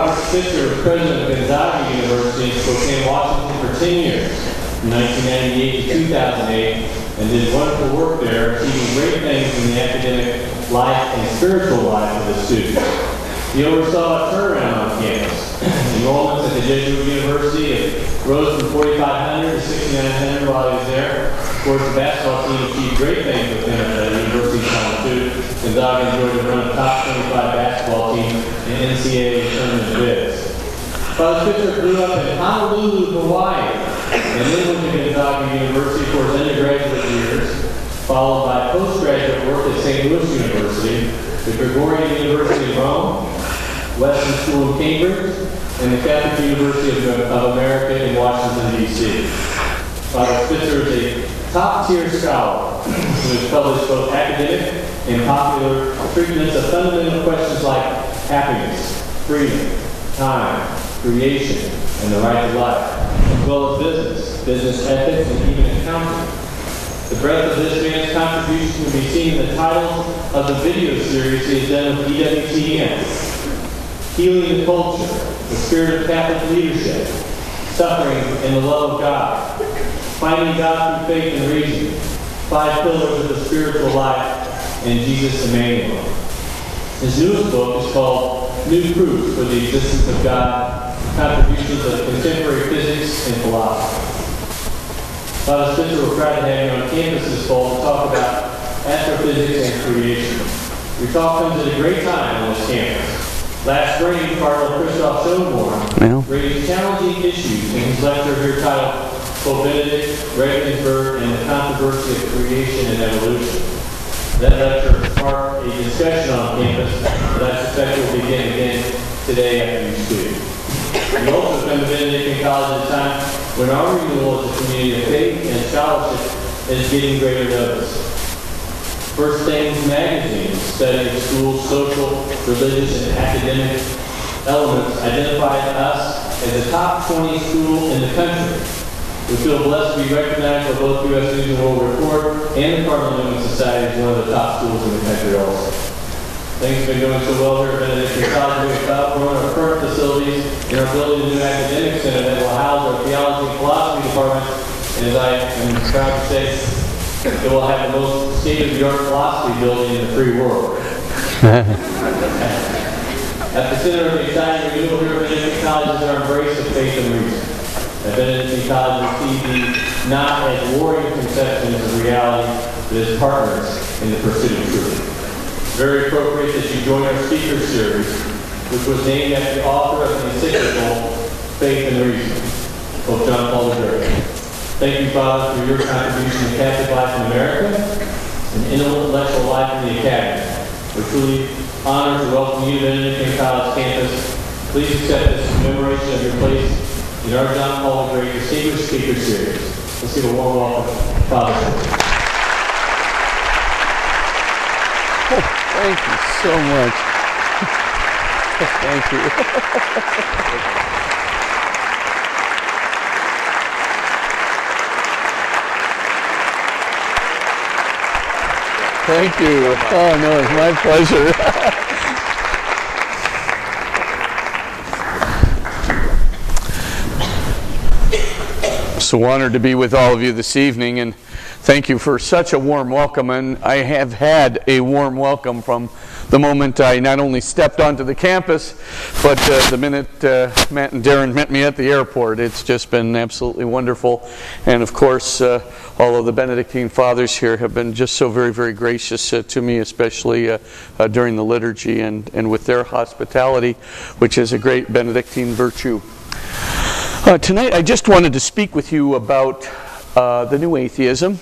Robert was president of Gonzaga University in Spokane, Washington for 10 years, from 1998 to 2008, and did wonderful work there, achieving great things in the academic life and spiritual life of the students. He oversaw a turnaround on campus. Enrollments at the Jesuit University rose from 4,500 to 6,900 while he was there. Of course, the basketball team achieved great things with him Gonzaga enjoyed the run of top 25 basketball team in NCAA tournament bids. Father Spitzer grew up in Honolulu, Hawaii, and then went to Gonzaga University for his undergraduate years, followed by postgraduate work at St. Louis University, the Gregorian University of Rome, Weston School of Cambridge, and the Catholic University of, of America in Washington, D.C. Father Spitzer is a top-tier scholar who has published both academic and popular treatments of fundamental questions like happiness, freedom, time, creation, and the right to life, as well as business, business ethics, and even accounting. The breadth of this man's contribution can be seen in the title of the video series he has done with EWTN. Healing the Culture, The Spirit of Catholic Leadership, Suffering and the Love of God, Finding God through Faith and Reason, Five Pillars of the Spiritual Life, and Jesus Emmanuel. His newest book is called New Proof for the Existence of God, Contributions of Contemporary Physics and Philosophy. Father will try to have you on campus this fall to talk about astrophysics and creation. Your talk comes at a great time on this campus. Last spring, Cardinal Christoph Schoenborn Yeah. raised challenging issues in his lecture here titled Benedict, Regensburg, and the Controversy of Creation and Evolution. That lecture sparked a discussion on campus that I suspect will begin again today after you speak. We also come to Benedictine College at a time when our renewal as a community of faith and scholarship is getting greater notice. First Things magazine study of school's social, religious, and academic elements identified us as the top 20 school in the country. We feel blessed to be recognized by both U.S. News and World Report and the Cardinal Newman Society as one of the top schools in the country also. Things have been going so well here at Benedictine College. We've outgrown our current facilities and are building a new academic center that will house our theology and philosophy department. And as I am proud to say, it will have the most state-of-the-art philosophy building in the free world. At the center of the exciting renewal here at Benedictine College is our embrace of faith and reason. At Benedictine College, we see these not as warring conceptions of reality, but as partners in the pursuit of truth. Very appropriate that you join our speaker series, which was named after the author of the encyclical Faith and Reason, Pope John Paul II. Thank you, Father, for your contribution to Catholic life in America and intellectual life in the Academy. We're truly honored to welcome you to Benedictine College campus. Please accept this commemoration of your place in our John Paul II Distinguished Speaker Series. Let's give a warm welcome, Father. Oh, thank you so much. Thank you. Thank you. Oh, no, it's my pleasure. so honored to be with all of you this evening and thank you for such a warm welcome. And i have had a warm welcome from the moment i not only stepped onto the campus but uh, the minute uh, matt and darren met me at the airport. It's just been absolutely wonderful. And of course uh, all of the benedictine fathers here have been just so very very gracious uh, to me especially uh, uh, during the liturgy and, and with their hospitality which is a great benedictine virtue uh, tonight, I just wanted to speak with you about uh, the new atheism.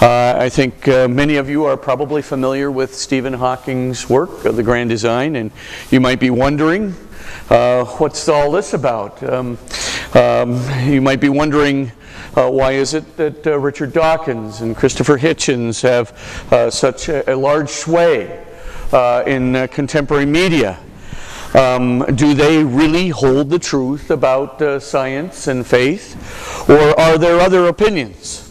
Uh, I think uh, many of you are probably familiar with Stephen Hawking's work, uh, The Grand Design, and you might be wondering uh, what's all this about? Um, um, you might be wondering uh, why is it that uh, Richard Dawkins and Christopher Hitchens have uh, such a, a large sway in contemporary media? Um, do they really hold the truth about uh, science and faith, or are there other opinions?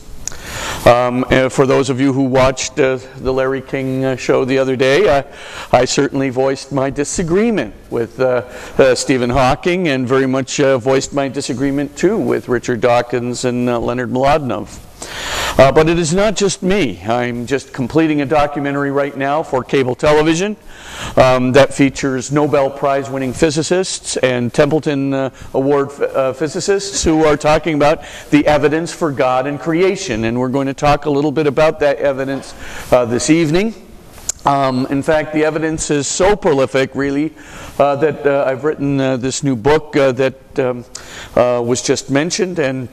Um, for those of you who watched uh, the Larry King uh, show the other day, I, I certainly voiced my disagreement with uh, uh Stephen Hawking and very much uh, voiced my disagreement too with Richard Dawkins and uh, Leonard Mlodinow. Uh, but it is not just me. I'm just completing a documentary right now for cable television um, that features Nobel Prize winning physicists and Templeton uh, Award uh, physicists who are talking about the evidence for God and creation. And we're going to talk a little bit about that evidence uh, this evening. Um, in fact, the evidence is so prolific, really, uh, that uh, I've written this new book that um, was just mentioned. and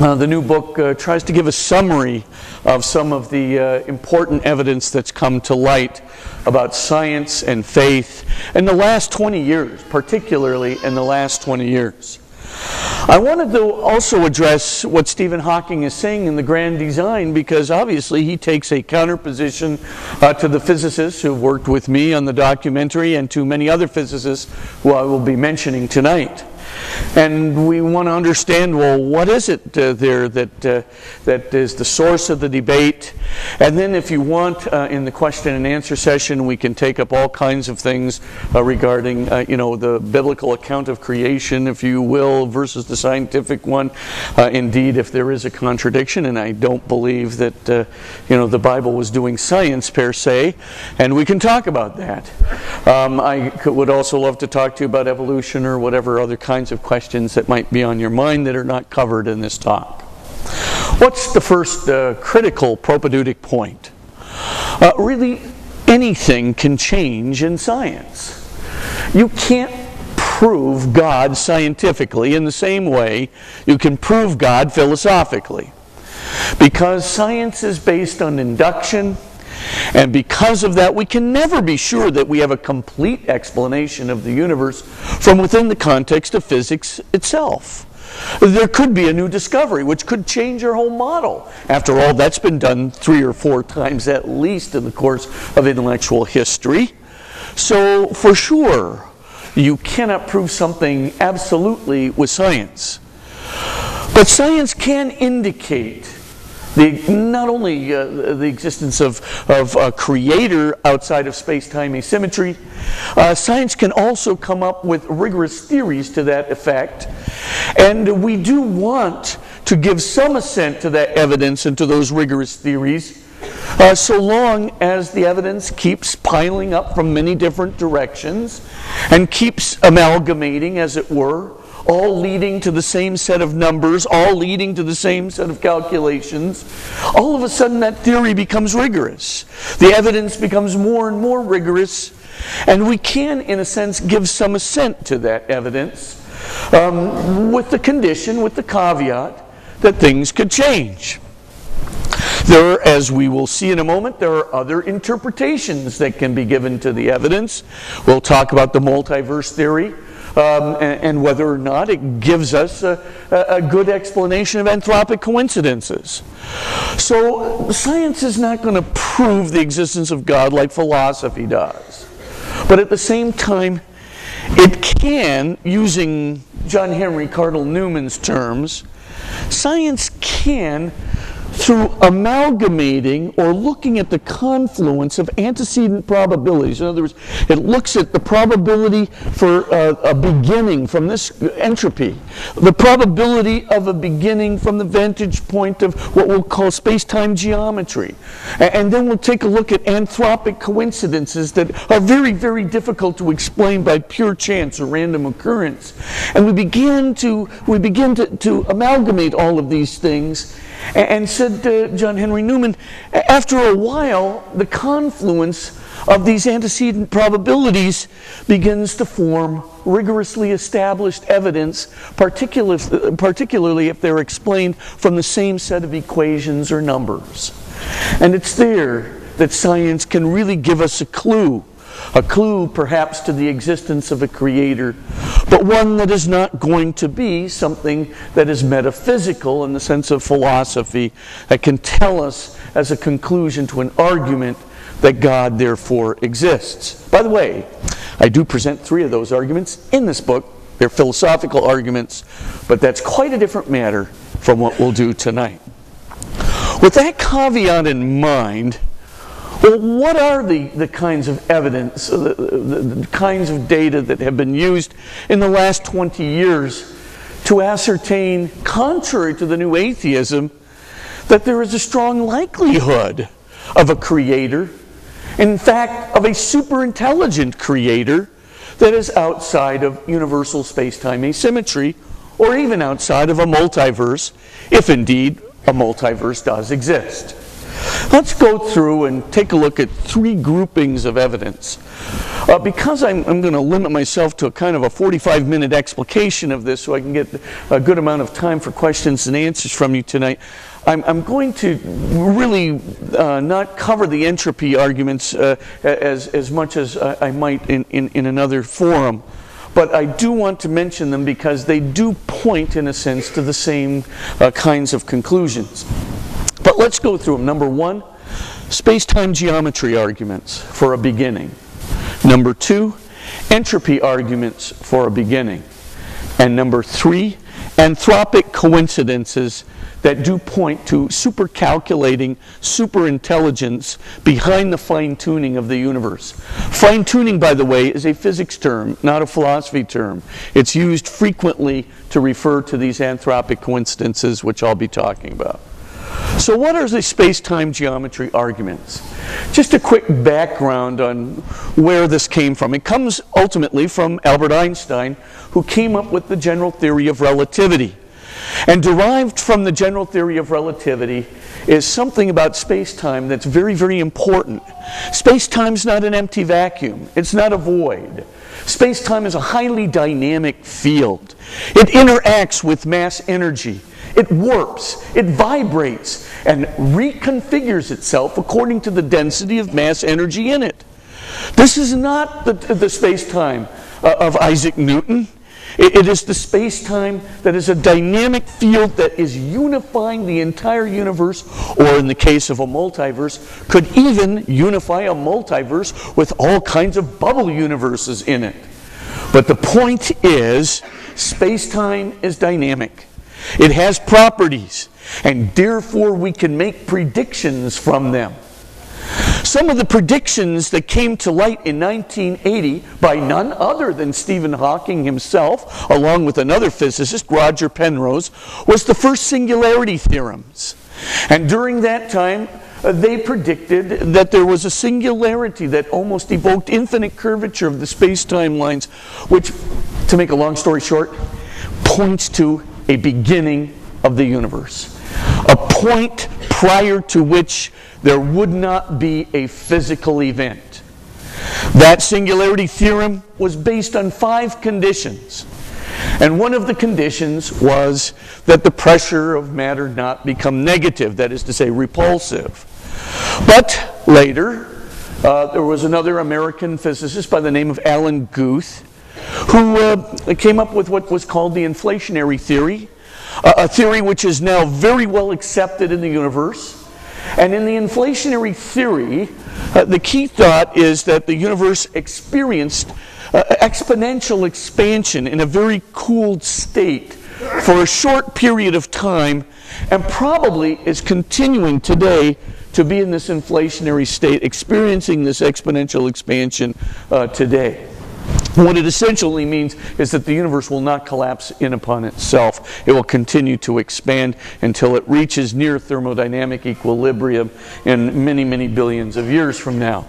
uh, the new book uh, tries to give a summary of some of the uh, important evidence that's come to light about science and faith in the last 20 years, particularly in the last 20 years. I wanted to also address what Stephen Hawking is saying in the grand design because obviously he takes a counter position uh, to the physicists who've worked with me on the documentary and to many other physicists who I will be mentioning tonight. And we want to understand, well, what is it uh, there that, uh, that is the source of the debate? And then if you want, uh, in the question and answer session, we can take up all kinds of things uh, regarding, uh, you know, the biblical account of creation, if you will, versus the scientific one. Uh, indeed, if there is a contradiction, and I don't believe that, you know, the Bible was doing science per se, and we can talk about that. Um, I could, would also love to talk to you about evolution or whatever other kinds kinds of questions that might be on your mind that are not covered in this talk. What's the first uh, critical propedeutic point? Uh, really, anything can change in science. You can't prove God scientifically in the same way you can prove God philosophically. Because science is based on induction, and because of that, we can never be sure that we have a complete explanation of the universe from within the context of physics itself. There could be a new discovery which could change our whole model. After all, that's been done three or four times at least in the course of intellectual history. So, for sure, you cannot prove something absolutely with science. But science can indicate the, not only uh, the existence of, of a creator outside of space-time asymmetry, uh, science can also come up with rigorous theories to that effect. And we do want to give some assent to that evidence and to those rigorous theories, uh, so long as the evidence keeps piling up from many different directions and keeps amalgamating, as it were, all leading to the same set of numbers, all leading to the same set of calculations, all of a sudden that theory becomes rigorous. The evidence becomes more and more rigorous, and we can, in a sense, give some assent to that evidence um, with the condition, with the caveat, that things could change. There, as we will see in a moment, there are other interpretations that can be given to the evidence. We'll talk about the multiverse theory um, and, and, whether or not it gives us a, a good explanation of anthropic coincidences. So, science is not going to prove the existence of God like philosophy does. But at the same time, it can, using John Henry Cardinal Newman's terms, science can through amalgamating or looking at the confluence of antecedent probabilities. In other words, it looks at the probability for uh, a beginning from this entropy, the probability of a beginning from the vantage point of what we'll call space-time geometry. And then we'll take a look at anthropic coincidences that are very, very difficult to explain by pure chance or random occurrence. And we begin to, we begin to, to amalgamate all of these things and said John Henry Newman, after a while, the confluence of these antecedent probabilities begins to form rigorously established evidence, particularly if they're explained from the same set of equations or numbers. And it's there that science can really give us a clue a clue perhaps to the existence of a creator, but one that is not going to be something that is metaphysical in the sense of philosophy that can tell us as a conclusion to an argument that God therefore exists. By the way, I do present three of those arguments in this book. They're philosophical arguments, but that's quite a different matter from what we'll do tonight. With that caveat in mind, well, what are the, the kinds of evidence, the, the, the kinds of data that have been used in the last 20 years to ascertain, contrary to the new atheism, that there is a strong likelihood of a creator, in fact, of a super intelligent creator that is outside of universal space time asymmetry or even outside of a multiverse, if indeed a multiverse does exist. Let's go through and take a look at three groupings of evidence. Uh, because I'm, I'm going to limit myself to a kind of a 45 minute explication of this so I can get a good amount of time for questions and answers from you tonight, I'm, I'm going to really uh, not cover the entropy arguments uh, as, as much as I might in, in, in another forum. But I do want to mention them because they do point, in a sense, to the same uh, kinds of conclusions. But let's go through them. Number one, space time geometry arguments for a beginning. Number two, entropy arguments for a beginning. And number three, anthropic coincidences that do point to super calculating, super intelligence behind the fine tuning of the universe. Fine tuning, by the way, is a physics term, not a philosophy term. It's used frequently to refer to these anthropic coincidences, which I'll be talking about. So, what are the space time geometry arguments? Just a quick background on where this came from. It comes ultimately from Albert Einstein, who came up with the general theory of relativity. And derived from the general theory of relativity is something about space time that's very, very important. Space time is not an empty vacuum, it's not a void. Space time is a highly dynamic field, it interacts with mass energy. It warps, it vibrates, and reconfigures itself according to the density of mass energy in it. This is not the, the space time uh, of Isaac Newton. It is the space time that is a dynamic field that is unifying the entire universe, or in the case of a multiverse, could even unify a multiverse with all kinds of bubble universes in it. But the point is, space time is dynamic, it has properties, and therefore we can make predictions from them. Some of the predictions that came to light in 1980 by none other than Stephen Hawking himself, along with another physicist, Roger Penrose, was the first singularity theorems. And during that time, uh, they predicted that there was a singularity that almost evoked infinite curvature of the space time lines, which, to make a long story short, points to a beginning of the universe. A point prior to which there would not be a physical event. That singularity theorem was based on five conditions. And one of the conditions was that the pressure of matter not become negative, that is to say, repulsive. But later, uh, there was another American physicist by the name of Alan Guth who uh, came up with what was called the inflationary theory, a theory which is now very well accepted in the universe and in the inflationary theory, uh, the key thought is that the universe experienced uh, exponential expansion in a very cooled state for a short period of time and probably is continuing today to be in this inflationary state, experiencing this exponential expansion uh, today. What it essentially means is that the universe will not collapse in upon itself. It will continue to expand until it reaches near thermodynamic equilibrium in many, many billions of years from now.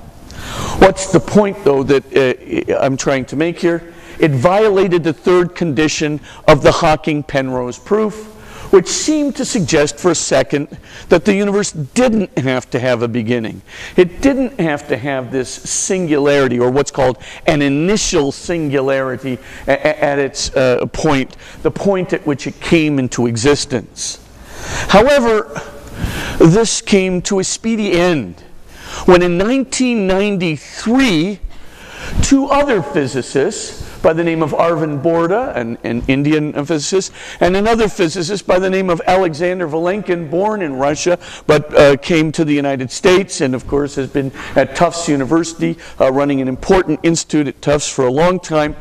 What's the point, though, that uh, I'm trying to make here? It violated the third condition of the Hawking Penrose proof which seemed to suggest for a second that the universe didn't have to have a beginning. It didn't have to have this singularity, or what's called an initial singularity at its uh, point, the point at which it came into existence. However, this came to a speedy end when in 1993, two other physicists by the name of Arvind Borde, an, an Indian physicist, and another physicist by the name of Alexander Vilenkin, born in Russia, but uh, came to the United States and, of course, has been at Tufts University, uh, running an important institute at Tufts for a long time,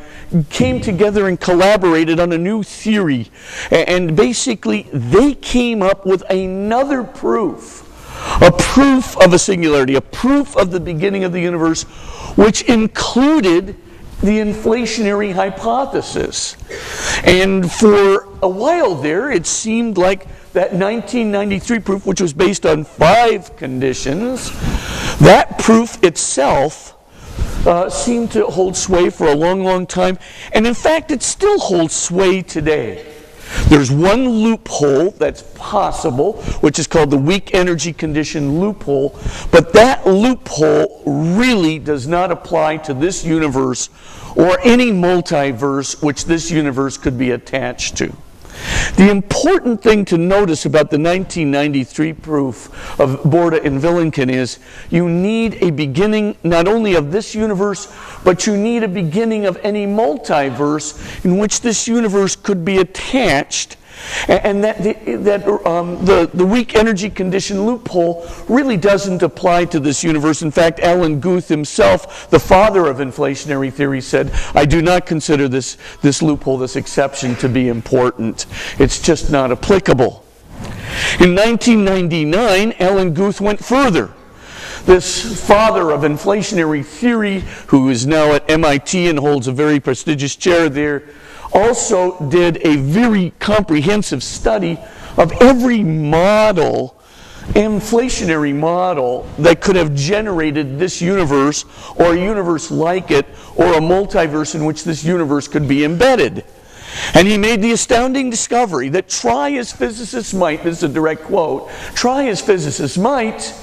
came together and collaborated on a new theory. And basically, they came up with another proof a proof of a singularity, a proof of the beginning of the universe, which included the inflationary hypothesis. And for a while there, it seemed like that 1993 proof, which was based on five conditions, that proof itself uh, seemed to hold sway for a long, long time. And in fact, it still holds sway today. There's one loophole that's possible, which is called the weak energy condition loophole, but that loophole really does not apply to this universe or any multiverse which this universe could be attached to. The important thing to notice about the 1993 proof of Borde and Vilenkin is you need a beginning not only of this universe, but you need a beginning of any multiverse in which this universe could be attached and that, the, that um, the, the weak energy condition loophole really doesn't apply to this universe. In fact, Alan Guth himself, the father of inflationary theory, said, I do not consider this, this loophole, this exception, to be important. It's just not applicable. In 1999, Alan Guth went further this father of inflationary theory, who is now at MIT and holds a very prestigious chair there, also did a very comprehensive study of every model, inflationary model, that could have generated this universe or a universe like it or a multiverse in which this universe could be embedded. And he made the astounding discovery that try as physicists might, this is a direct quote, try as physicists might,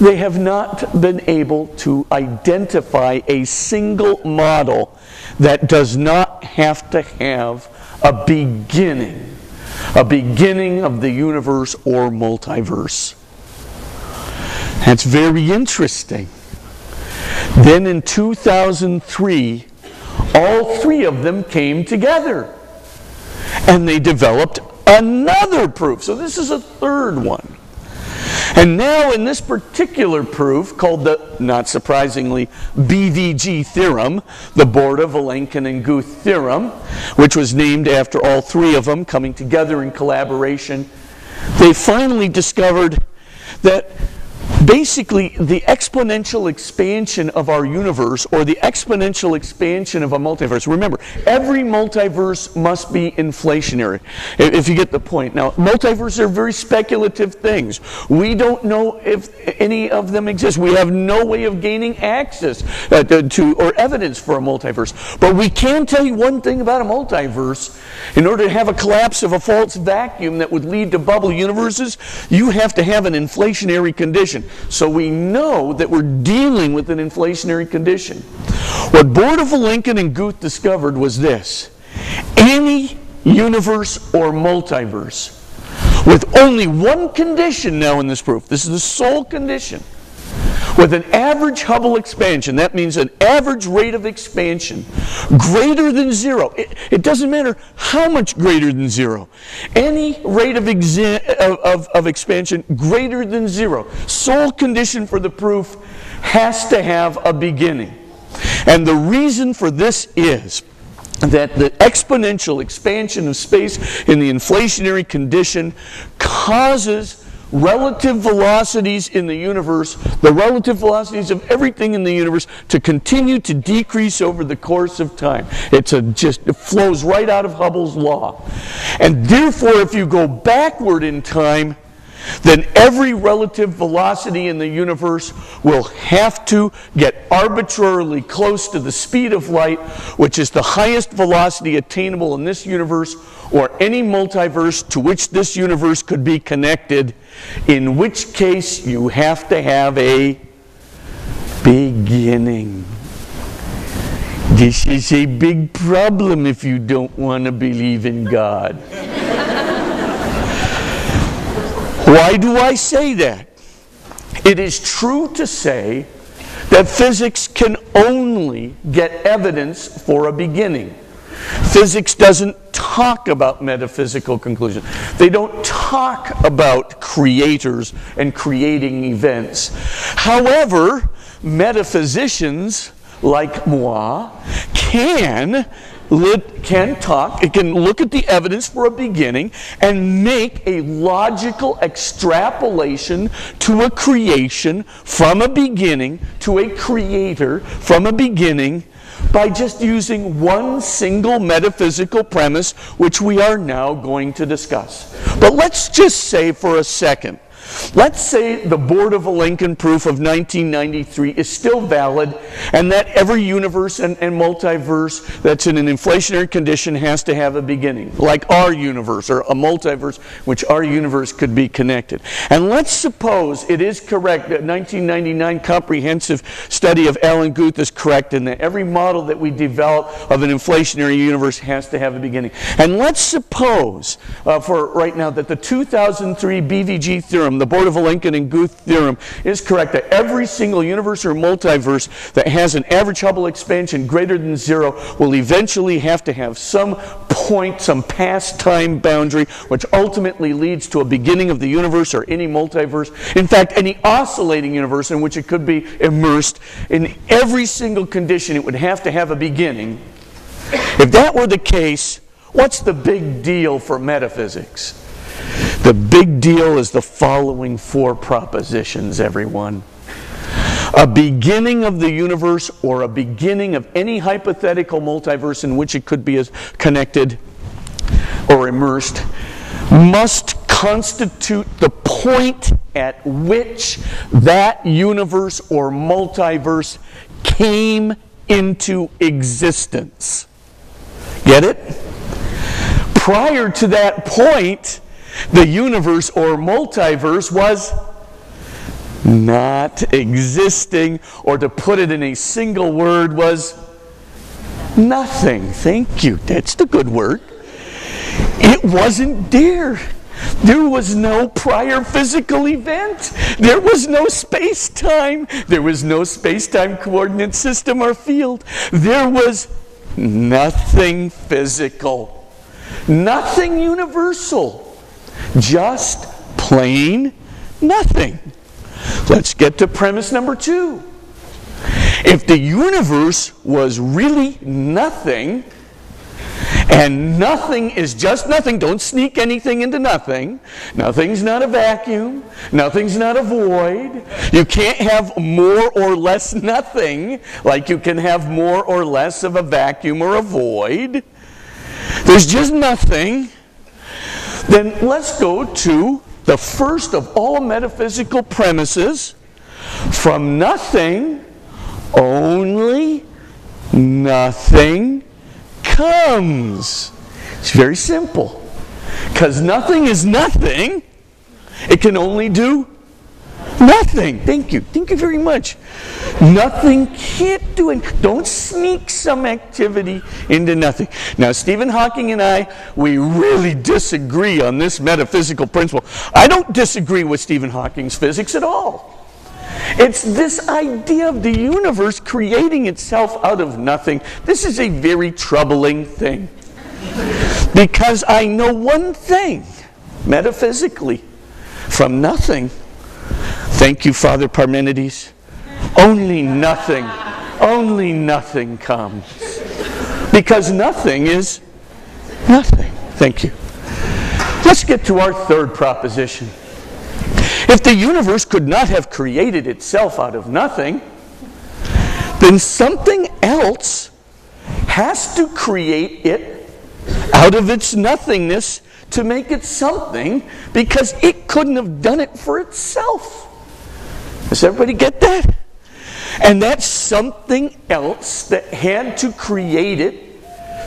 they have not been able to identify a single model that does not have to have a beginning, a beginning of the universe or multiverse. That's very interesting. Then in 2003, all three of them came together and they developed another proof. So this is a third one. And now, in this particular proof, called the, not surprisingly, BVG theorem, the Borde, Vilenkin, and Guth theorem, which was named after all three of them coming together in collaboration, they finally discovered that basically the exponential expansion of our universe or the exponential expansion of a multiverse. Remember, every multiverse must be inflationary, if you get the point. Now, multiverses are very speculative things. We don't know if any of them exist. We have no way of gaining access uh, to or evidence for a multiverse. But we can tell you one thing about a multiverse. In order to have a collapse of a false vacuum that would lead to bubble universes, you have to have an inflationary condition. So we know that we're dealing with an inflationary condition. What Borde-Vilenkin, and Guth discovered was this. Any universe or multiverse with only one condition now in this proof, this is the sole condition, with an average Hubble expansion, that means an average rate of expansion greater than zero. It, it doesn't matter how much greater than zero. Any rate of, of, of, of expansion greater than zero. Sole condition for the proof has to have a beginning. And the reason for this is that the exponential expansion of space in the inflationary condition causes relative velocities in the universe, the relative velocities of everything in the universe, to continue to decrease over the course of time. It's a just it flows right out of Hubble's law. And therefore, if you go backward in time, then every relative velocity in the universe will have to get arbitrarily close to the speed of light, which is the highest velocity attainable in this universe or any multiverse to which this universe could be connected, in which case you have to have a beginning. This is a big problem if you don't want to believe in God. Why do I say that? It is true to say that physics can only get evidence for a beginning. Physics doesn't talk about metaphysical conclusions. They don't talk about creators and creating events. However, metaphysicians like moi can can talk, it can look at the evidence for a beginning and make a logical extrapolation to a creation from a beginning to a creator from a beginning by just using one single metaphysical premise, which we are now going to discuss. But let's just say for a second Let's say the Borde-Vilenkin proof of 1993 is still valid and that every universe and, and, multiverse that's in an inflationary condition has to have a beginning, like our universe or a multiverse, which our universe could be connected. And let's suppose it is correct that 1999 comprehensive study of Alan Guth is correct and that every model that we develop of an inflationary universe has to have a beginning. And let's suppose, uh, for right now, that the 2003 BVG theorem the Borde-Vilenkin and Guth theorem is correct that every single universe or multiverse that has an average Hubble expansion greater than zero will eventually have to have some point, some past time boundary, which ultimately leads to a beginning of the universe or any multiverse. In fact, any oscillating universe in which it could be immersed, in every single condition, it would have to have a beginning. If that were the case, what's the big deal for metaphysics? The big deal is the following four propositions, everyone. A beginning of the universe or a beginning of any hypothetical multiverse in which it could be connected or immersed must constitute the point at which that universe or multiverse came into existence. Get it? Prior to that point, the universe or multiverse was not existing, or to put it in a single word, was nothing. Thank you. That's the good word. It wasn't there. There was no prior physical event. There was no space time. There was no space time coordinate system or field. There was nothing physical, nothing universal. Just plain nothing. Let's get to premise number two. If the universe was really nothing, and nothing is just nothing. Don't sneak anything into nothing. Nothing's not a vacuum. Nothing's not a void. You can't have more or less nothing like you can have more or less of a vacuum or a void. There's just nothing. Then let's go to the first of all metaphysical premises from nothing, only nothing comes. It's very simple. Because nothing is nothing, it can only do Nothing. Thank you. Thank you very much. Nothing can't do it. Don't sneak some activity into nothing. Now, Stephen Hawking and I, we really disagree on this metaphysical principle. I don't disagree with Stephen Hawking's physics at all. It's this idea of the universe creating itself out of nothing. This is a very troubling thing. Because I know one thing, metaphysically, from nothing Thank you, Father Parmenides. Only nothing, only nothing comes. Because nothing is nothing. Thank you. Let's get to our third proposition. If the universe could not have created itself out of nothing, then something else has to create it out of its nothingness to make it something because it couldn't have done it for itself. Does everybody get that? And that's something else that had to create it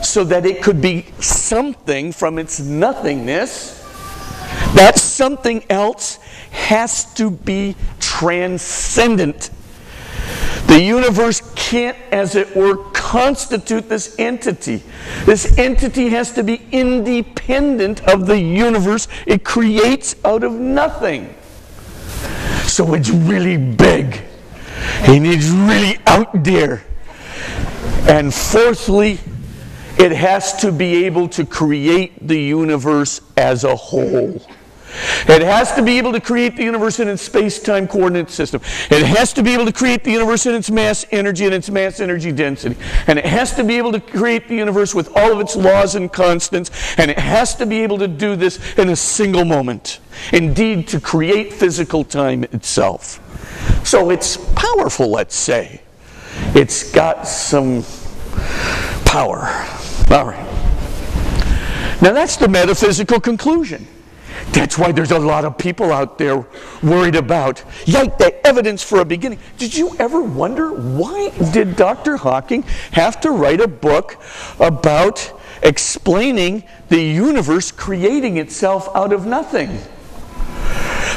so that it could be something from its nothingness. That something else has to be transcendent. The universe can't, as it were, constitute this entity. This entity has to be independent of the universe. It creates out of nothing. So it's really big. And needs really out there. And fourthly, it has to be able to create the universe as a whole. It has to be able to create the universe in its space-time coordinate system. It has to be able to create the universe in its mass energy and its mass energy density. And it has to be able to create the universe with all of its laws and constants. And it has to be able to do this in a single moment. Indeed, to create physical time itself. So it's powerful, let's say. It's got some power. All right. Now that's the metaphysical conclusion. That's why there's a lot of people out there worried about, yike, the evidence for a beginning. Did you ever wonder why did Dr. Hawking have to write a book about explaining the universe creating itself out of nothing?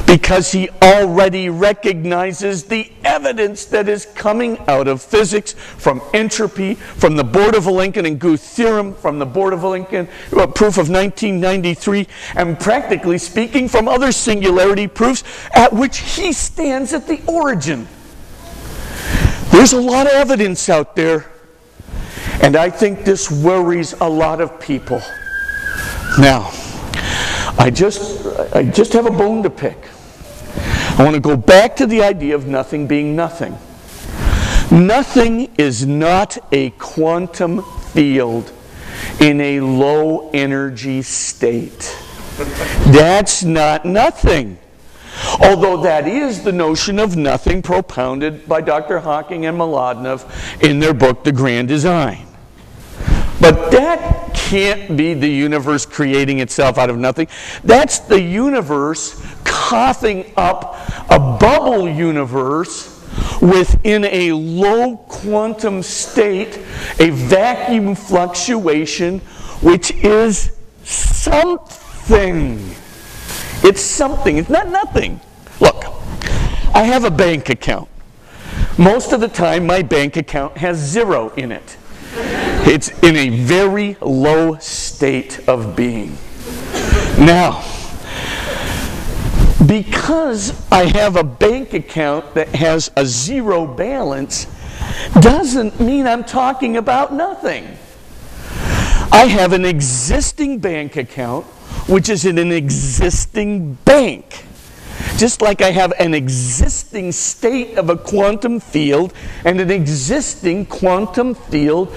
Because he already recognizes the evidence that is coming out of physics from entropy, from the Borde-Vilenkin and Guth theorem, from the Borde-Vilenkin uh, proof of 1993, and practically speaking from other singularity proofs at which he stands at the origin. There's a lot of evidence out there, and I think this worries a lot of people. Now, I just, I just have a bone to pick. I want to go back to the idea of nothing being nothing. Nothing is not a quantum field in a low energy state. That's not nothing. Although that is the notion of nothing propounded by Dr. Hawking and Mlodinow in their book, The Grand Design. But that can't be the universe creating itself out of nothing. That's the universe coughing up a bubble universe within a low quantum state, a vacuum fluctuation, which is something. It's something. It's not nothing. Look, I have a bank account. Most of the time, my bank account has zero in it. It's in a very low state of being. Now, because I have a bank account that has a zero balance, doesn't mean I'm talking about nothing. I have an existing bank account, which is in an existing bank. Just like I have an existing state of a quantum field and an existing quantum field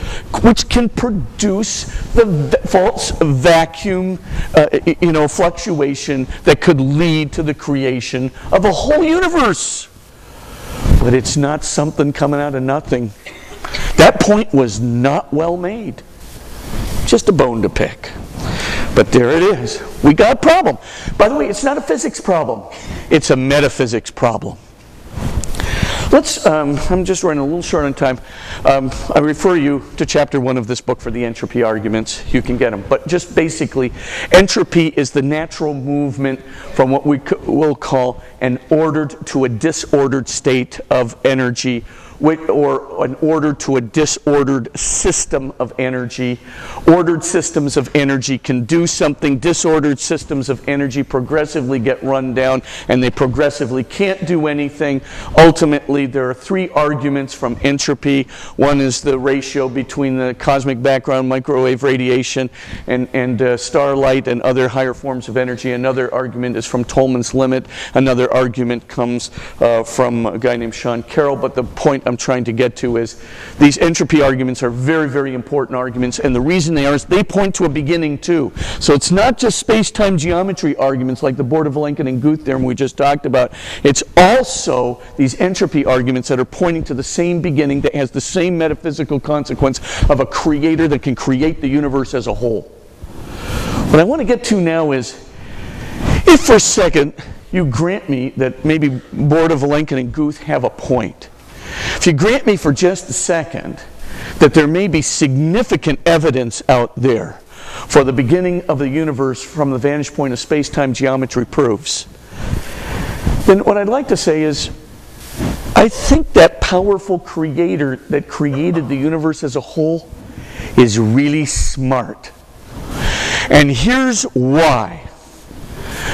which can produce the false vacuum uh, you know, fluctuation that could lead to the creation of a whole universe. But it's not something coming out of nothing. That point was not well made. Just a bone to pick. But there it is. We got a problem. By the way, it's not a physics problem, it's a metaphysics problem. Let's, um, I'm just running a little short on time. Um, I refer you to chapter one of this book for the entropy arguments. You can get them. But just basically, entropy is the natural movement from what we will call an ordered to a disordered state of energy or an order to a disordered system of energy. Ordered systems of energy can do something, disordered systems of energy progressively get run down and they progressively can't do anything. Ultimately, there are three arguments from entropy. One is the ratio between the cosmic background microwave radiation and, and uh, starlight and other higher forms of energy. Another argument is from Tolman's limit. Another argument comes uh, from a guy named Sean Carroll, but the point I'm trying to get to is these entropy arguments are very, very important arguments, and the reason they are is they point to a beginning too. So it's not just space-time geometry arguments like the Borde-Vilenkin and Guth theorem we just talked about. It's also these entropy arguments that are pointing to the same beginning that has the same metaphysical consequence of a creator that can create the universe as a whole. What I want to get to now is, if for a second you grant me that maybe Borde-Vilenkin and Guth have a point, if you grant me for just a second that there may be significant evidence out there for the beginning of the universe from the vantage point of space time geometry proofs, then what I'd like to say is I think that powerful creator that created the universe as a whole is really smart. And here's why.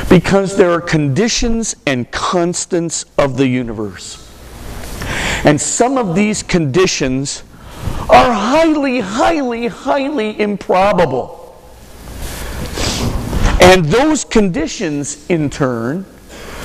Because there are conditions and constants of the universe. And some of these conditions are highly, highly, highly improbable. And those conditions, in turn,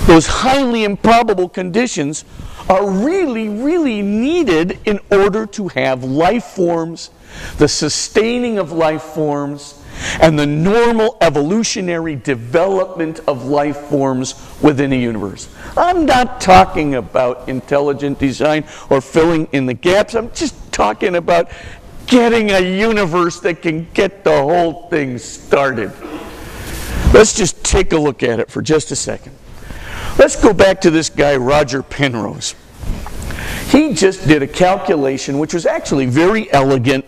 those highly improbable conditions, are really, really needed in order to have life forms, the sustaining of life forms, and the normal evolutionary development of life forms within a universe. I'm not talking about intelligent design or filling in the gaps. I'm just talking about getting a universe that can get the whole thing started. Let's just take a look at it for just a second. Let's go back to this guy, Roger Penrose. He just did a calculation which was actually very elegant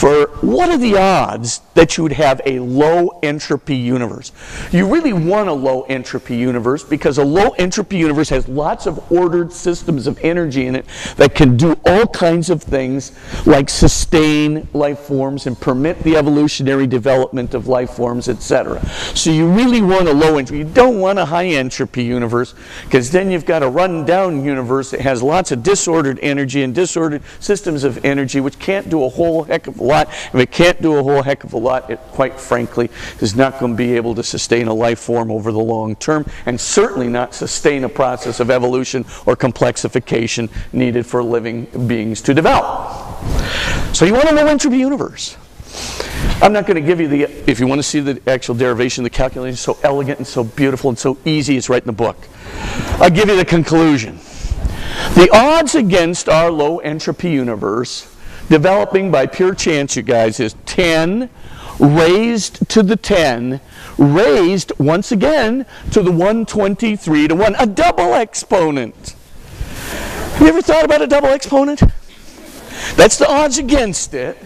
for what are the odds that you would have a low entropy universe? You really want a low entropy universe because a low entropy universe has lots of ordered systems of energy in it that can do all kinds of things like sustain life forms and permit the evolutionary development of life forms, etc. So you really want a low entropy. You don't want a high entropy universe because then you've got a run down universe that has lots of disordered energy and disordered systems of energy which can't do a whole heck of a lot. If it can't do a whole heck of a lot, it quite frankly is not going to be able to sustain a life form over the long term and certainly not sustain a process of evolution or complexification needed for living beings to develop. So you want a low entropy universe. I'm not going to give you the, if you want to see the actual derivation, the calculation is so elegant and so beautiful and so easy, it's right in the book. I'll give you the conclusion. The odds against our low entropy universe developing by pure chance, you guys, is 10 raised to the 10, raised once again to the 123 to 1, a double exponent. Have you ever thought about a double exponent? That's the odds against it.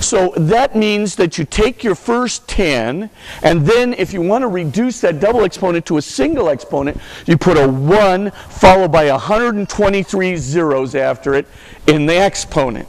So that means that you take your first 10, and then if you want to reduce that double exponent to a single exponent, you put a 1 followed by 123 zeros after it in the exponent.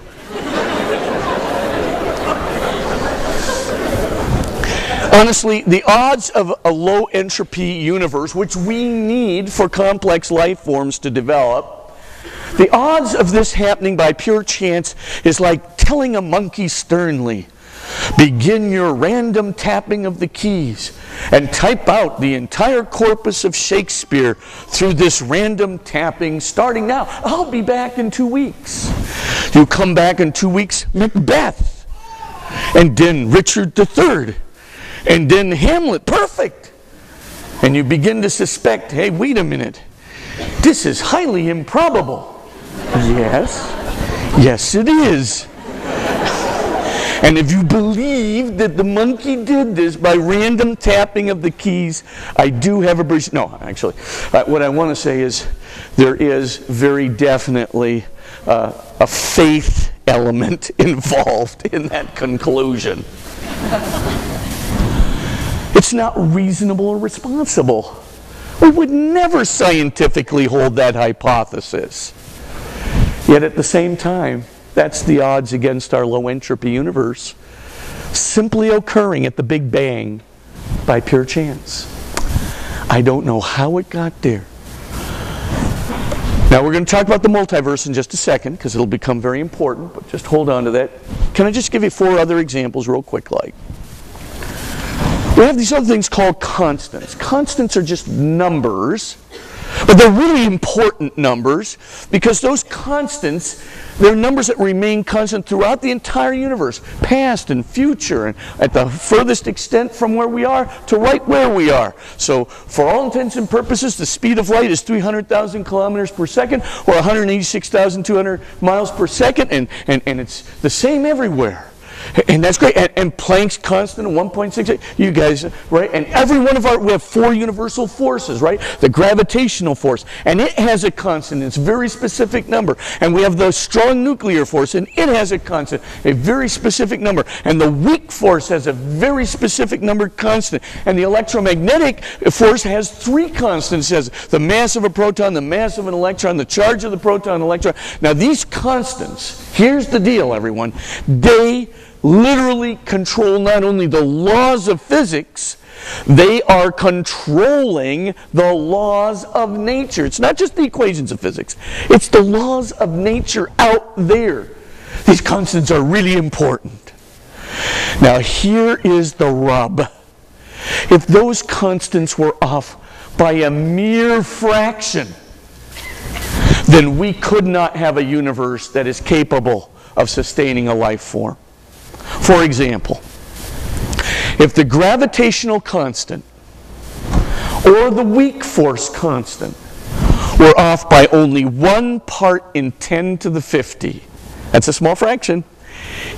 Honestly, the odds of a low entropy universe, which we need for complex life forms to develop, the odds of this happening by pure chance is like telling a monkey sternly, begin your random tapping of the keys and type out the entire corpus of Shakespeare through this random tapping starting now. I'll be back in two weeks. You come back in two weeks, Macbeth, and then Richard III and then Hamlet, perfect. And you begin to suspect, hey, wait a minute, this is highly improbable. Yes, yes, it is. And if you believe that the monkey did this by random tapping of the keys, I do have a brief. No, actually, uh, what I want to say is there is very definitely uh, a faith element involved in that conclusion. It's not reasonable or responsible. We would never scientifically hold that hypothesis. Yet at the same time, that's the odds against our low entropy universe simply occurring at the Big Bang by pure chance. I don't know how it got there. Now we're going to talk about the multiverse in just a second because it'll become very important, but just hold on to that. Can I just give you four other examples real quick like? We have these other things called constants. Constants are just numbers, but they're really important numbers because those constants, they're numbers that remain constant throughout the entire universe, past and future, and at the furthest extent from where we are to right where we are. So, for all intents and purposes, the speed of light is 300,000 kilometers per second or 186,200 miles per second, and, and, and it's the same everywhere. And that's great. And, and Planck's constant of 1.68, you guys, right? And every one of our, we have four universal forces, right? The gravitational force. And it has a constant, it's a very specific number. And we have the strong nuclear force, and it has a constant, a very specific number. And the weak force has a very specific number constant. And the electromagnetic force has three constants. Has the mass of a proton, the mass of an electron, the charge of the proton, electron. Now, these constants, here's the deal, everyone. They literally control not only the laws of physics, they are controlling the laws of nature. It's not just the equations of physics, it's the laws of nature out there. These constants are really important. Now, here is the rub. If those constants were off by a mere fraction, then we could not have a universe that is capable of sustaining a life form. For example, if the gravitational constant or the weak force constant were off by only one part in 10 to the 50, that's a small fraction.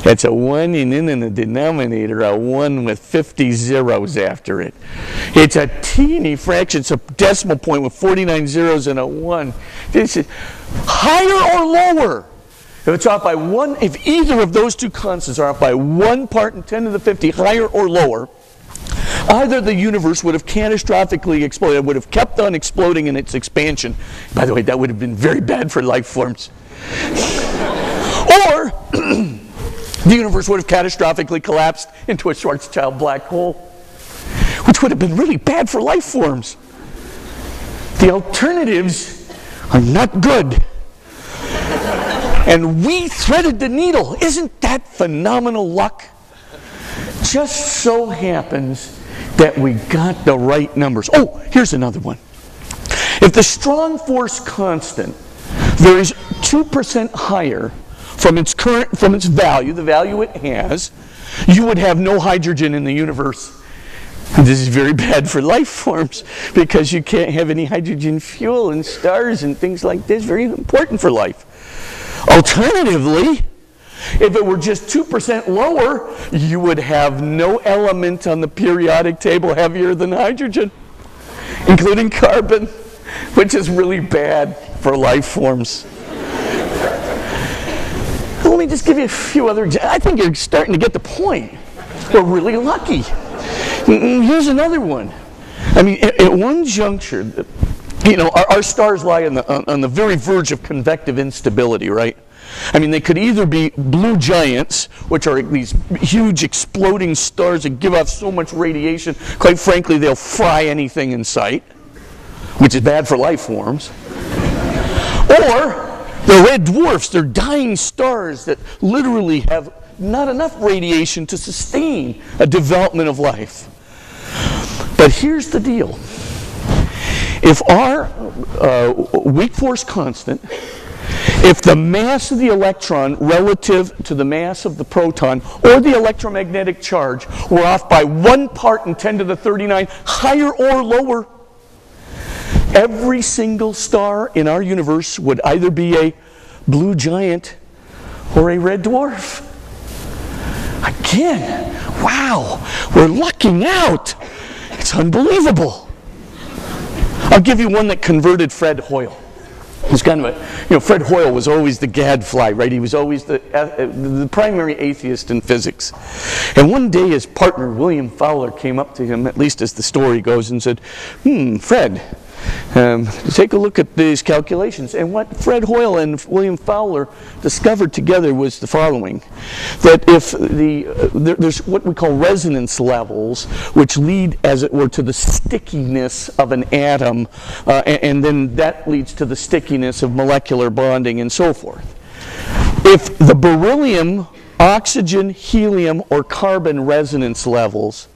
That's a 1 and then in the denominator, a 1 with 50 zeros after it. It's a teeny fraction. It's a decimal point with 49 zeros and a 1. This is higher or lower if it's off by one, if either of those two constants are off by one part in 10 to the 50, higher or lower, either the universe would have catastrophically exploded, it would have kept on exploding in its expansion. By the way, that would have been very bad for life forms. or the universe would have catastrophically collapsed into a Schwarzschild black hole, which would have been really bad for life forms. The alternatives are not good and we threaded the needle. Isn't that phenomenal luck? Just so happens that we got the right numbers. Oh, here's another one. If the strong force constant varies 2% higher from its current from its value, the value it has, you would have no hydrogen in the universe. This is very bad for life forms because you can't have any hydrogen fuel in stars and things like this. Very important for life. Alternatively, if it were just 2% lower, you would have no element on the periodic table heavier than hydrogen, including carbon, which is really bad for life forms. Let me just give you a few other I think you're starting to get the point. We're really lucky. Here's another one. I mean, at, at one juncture, you know, our, our stars lie on the, on, on the very verge of convective instability, right? I mean, they could either be blue giants, which are these huge exploding stars that give off so much radiation, quite frankly, they'll fry anything in sight, which is bad for life forms. Or they're red dwarfs, they're dying stars that literally have not enough radiation to sustain a development of life. But here's the deal if our uh, weak force constant, if the mass of the electron relative to the mass of the proton or the electromagnetic charge were off by one part in 10 to the 39, higher or lower, every single star in our universe would either be a blue giant or a red dwarf. Again, wow, we're lucking out. It's unbelievable. I'll give you one that converted Fred Hoyle. He's kind of a, you know, Fred Hoyle was always the gadfly, right? He was always the, uh, the primary atheist in physics. And one day his partner, William Fowler, came up to him, at least as the story goes, and said, Hmm, Fred, um, take a look at these calculations. And what Fred Hoyle and William Fowler discovered together was the following that if the, uh, there, there's what we call resonance levels, which lead, as it were, to the stickiness of an atom, uh, and, and then that leads to the stickiness of molecular bonding and so forth. If the beryllium, oxygen, helium, or carbon resonance levels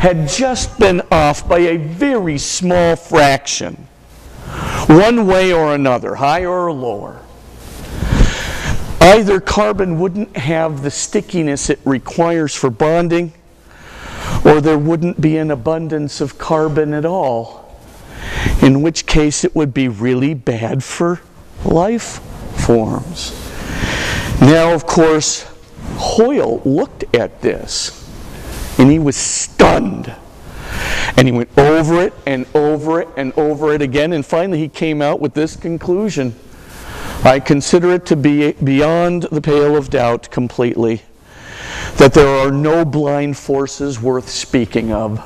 had just been off by a very small fraction, one way or another, higher or lower. Either carbon wouldn't have the stickiness it requires for bonding, or there wouldn't be an abundance of carbon at all, in which case it would be really bad for life forms. Now, of course, Hoyle looked at this and he was stunned. And he went over it and over it and over it again, and finally he came out with this conclusion I consider it to be beyond the pale of doubt completely that there are no blind forces worth speaking of.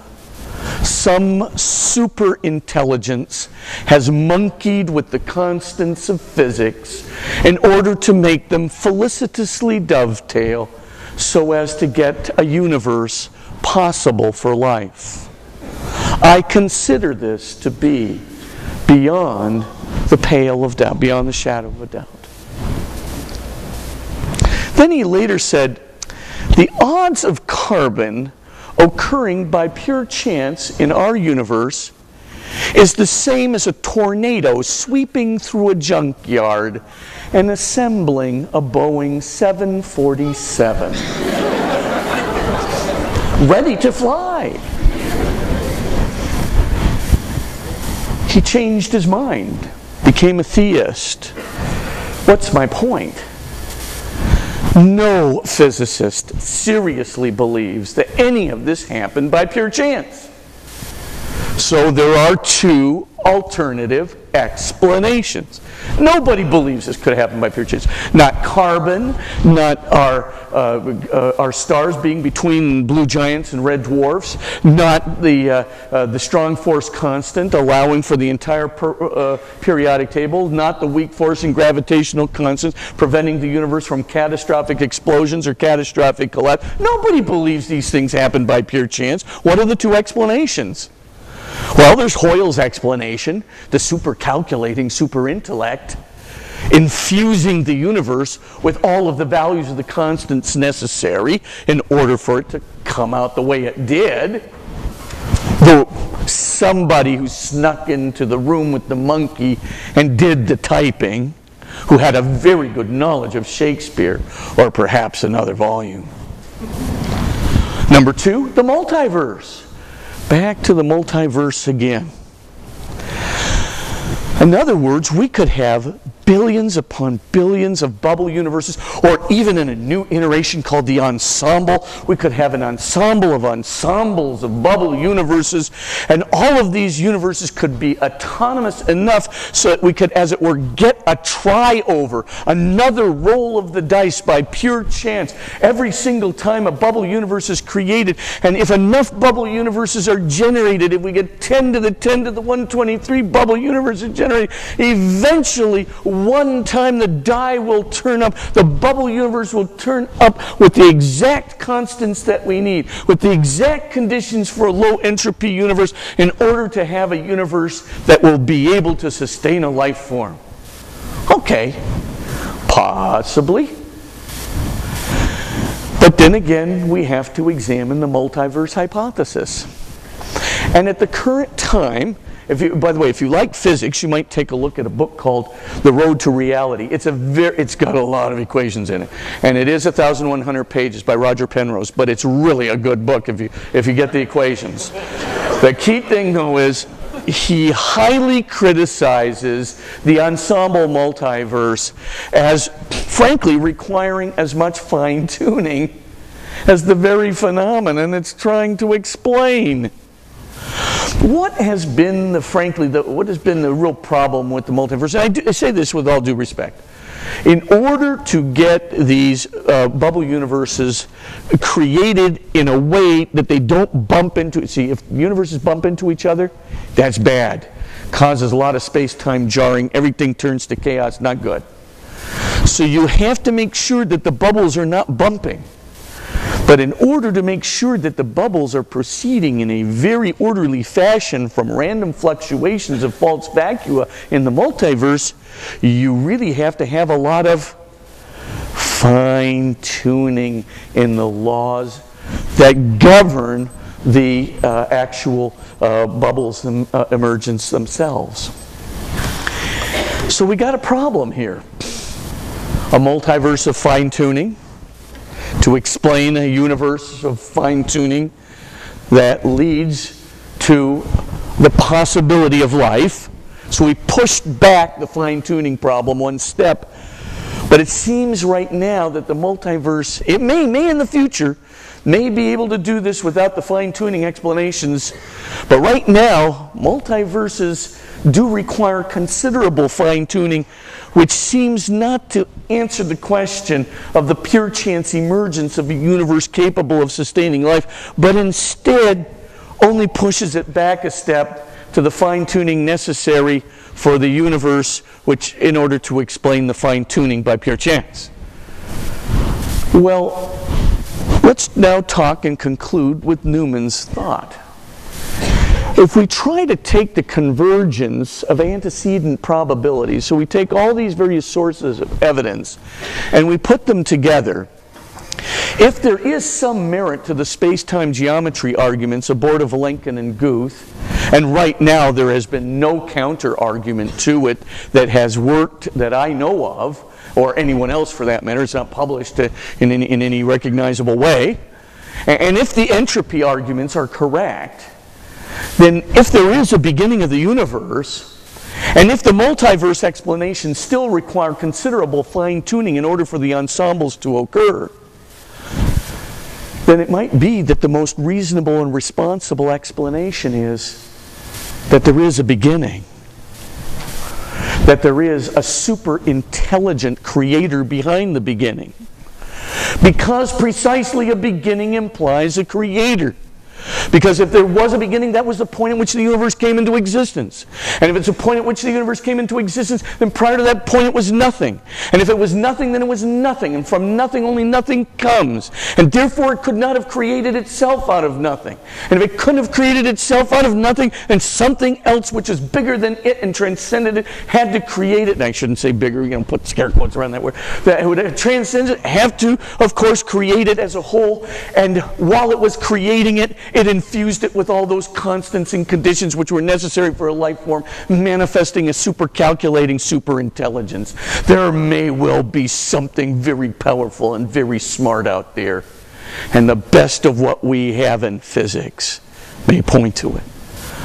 Some super intelligence has monkeyed with the constants of physics in order to make them felicitously dovetail so as to get a universe possible for life. I consider this to be beyond the pale of doubt, beyond the shadow of a doubt. Then he later said, the odds of carbon occurring by pure chance in our universe is the same as a tornado sweeping through a junkyard and assembling a Boeing 747. Ready to fly. He changed his mind, became a theist. What's my point? No physicist seriously believes that any of this happened by pure chance. So there are two alternative explanations. Nobody believes this could happen by pure chance. Not carbon, not our, uh, uh, our stars being between blue giants and red dwarfs, not the, uh, uh the strong force constant allowing for the entire per, uh, periodic table, not the weak force and gravitational constants preventing the universe from catastrophic explosions or catastrophic collapse. Nobody believes these things happen by pure chance. What are the two explanations? Well, there's Hoyle's explanation, the super calculating super intellect, infusing the universe with all of the values of the constants necessary in order for it to come out the way it did. Though somebody who snuck into the room with the monkey and did the typing, who had a very good knowledge of Shakespeare or perhaps another volume. Number two, the multiverse back to the multiverse again. In other words, we could have billions upon billions of bubble universes, or even in a new iteration called the ensemble, we could have an ensemble of ensembles of bubble universes, and all of these universes could be autonomous enough so that we could, as it were, get a try over, another roll of the dice by pure chance every single time a bubble universe is created. And if enough bubble universes are generated, if we get 10 to the 10 to the 123 bubble universes generated, eventually one time the die will turn up, the bubble universe will turn up with the exact constants that we need, with the exact conditions for a low entropy universe in order to have a universe that will be able to sustain a life form. Okay, possibly. But then again, we have to examine the multiverse hypothesis. And at the current time, if you, by the way, if you like physics, you might take a look at a book called The Road to Reality. It's, a very, it's got a lot of equations in it. And it is 1,100 pages by Roger Penrose, but it's really a good book if you, if you get the equations. the key thing, though, is he highly criticizes the ensemble multiverse as, frankly, requiring as much fine tuning as the very phenomenon it's trying to explain. What has been the, frankly, the, what has been the real problem with the multiverse? I, do, I say this with all due respect. In order to get these uh, bubble universes created in a way that they don't bump into, see, if universes bump into each other, that's bad. Causes a lot of space-time jarring. Everything turns to chaos, not good. So you have to make sure that the bubbles are not bumping. But in order to make sure that the bubbles are proceeding in a very orderly fashion from random fluctuations of false vacua in the multiverse, you really have to have a lot of fine tuning in the laws that govern the uh, actual uh, bubbles uh, emergence themselves. So we got a problem here. A multiverse of fine tuning to explain a universe of fine tuning that leads to the possibility of life. So we pushed back the fine tuning problem one step. But it seems right now that the multiverse, it may, may in the future, may be able to do this without the fine tuning explanations. But right now, multiverses do require considerable fine tuning, which seems not to answer the question of the pure chance emergence of a universe capable of sustaining life, but instead only pushes it back a step to the fine tuning necessary for the universe, which in order to explain the fine tuning by pure chance. Well, let's now talk and conclude with Newman's thought. If we try to take the convergence of antecedent probabilities, so we take all these various sources of evidence and we put them together, if there is some merit to the space-time geometry arguments aboard of Borde-Vilenkin and Guth, and right now there has been no counter-argument to it that has worked that I know of, or anyone else for that matter, it's not published uh, in any, in any recognizable way, and if the entropy arguments are correct, then if there is a beginning of the universe, and if the multiverse explanations still require considerable fine-tuning in order for the ensembles to occur, then it might be that the most reasonable and responsible explanation is that there is a beginning. That there is a super intelligent creator behind the beginning. Because precisely a beginning implies a creator. Because if there was a beginning, that was the point at which the universe came into existence. And if it's a point at which the universe came into existence, then prior to that point it was nothing. And if it was nothing, then it was nothing. And from nothing, only nothing comes. And therefore it could not have created itself out of nothing. And if it couldn't have created itself out of nothing, then something else which is bigger than it and transcended it had to create it. And I shouldn't say bigger, you know, put scare quotes around that word. That would transcend it, have to, of course, create it as a whole. And while it was creating it, it infused it with all those constants and conditions which were necessary for a life form, manifesting a super calculating super intelligence. There may well be something very powerful and very smart out there. And the best of what we have in physics may point to it.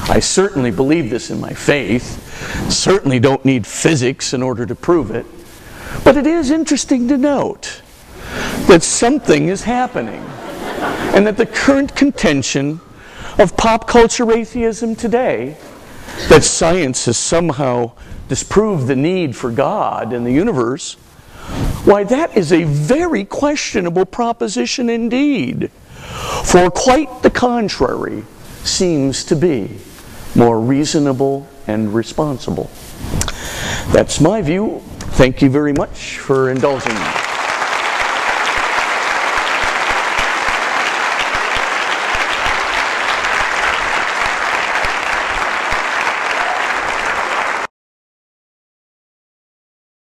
I certainly believe this in my faith. Certainly don't need physics in order to prove it. But it is interesting to note that something is happening and that the current contention of pop culture atheism today, that science has somehow disproved the need for God in the universe, why, that is a very questionable proposition indeed. For quite the contrary seems to be more reasonable and responsible. That's my view. Thank you very much for indulging me.